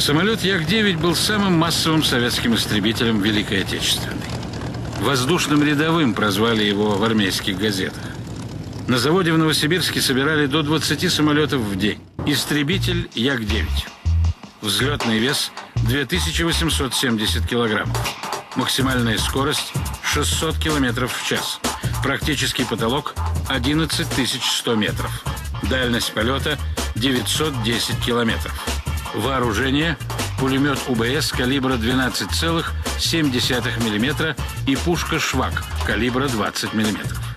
Самолет Як-9 был самым массовым советским истребителем Великой Отечественной. Воздушным рядовым прозвали его в армейских газетах. На заводе в Новосибирске собирали до 20 самолетов в день. Истребитель Як-9. Взлетный вес 2870 килограммов. Максимальная скорость 600 километров в час. Практический потолок 11100 метров. Дальность полета 910 километров. Вооружение – пулемет УБС калибра 12,7 мм и пушка «Швак» калибра 20 мм.